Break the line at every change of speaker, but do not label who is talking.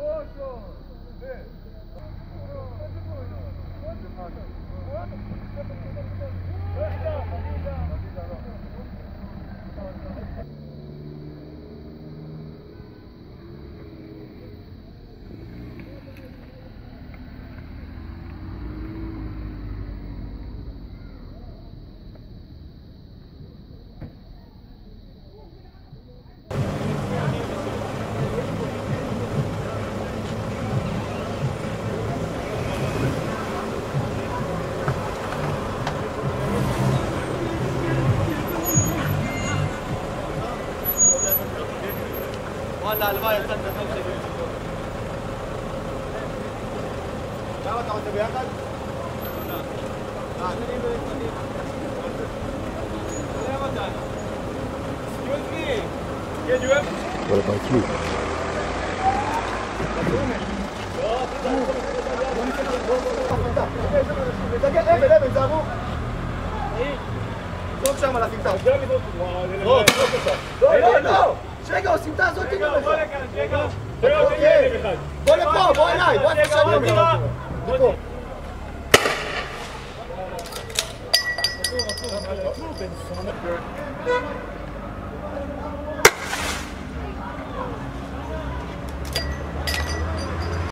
Ocho, seis. được. What about you? זרוק שם על Chega, se tá azul, tem Chega, olha, cara, chega. Chega, chega. Olha, pô, bora lá, bora fechar o meu. Thank Chega,